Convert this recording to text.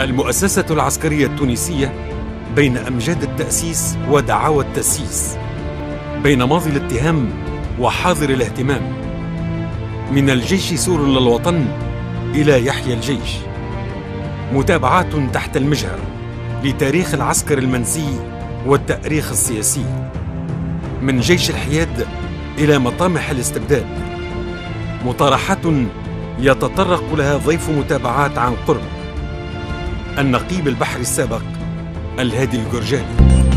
المؤسسة العسكرية التونسية بين أمجاد التأسيس ودعاوى التأسيس بين ماضي الاتهام وحاضر الاهتمام. من الجيش سور للوطن إلى يحيى الجيش. متابعات تحت المجهر لتاريخ العسكر المنسي والتأريخ السياسي. من جيش الحياد إلى مطامح الاستبداد. مطارحات يتطرق لها ضيف متابعات عن قرب. النقيب البحري السابق الهادي الجرجاني.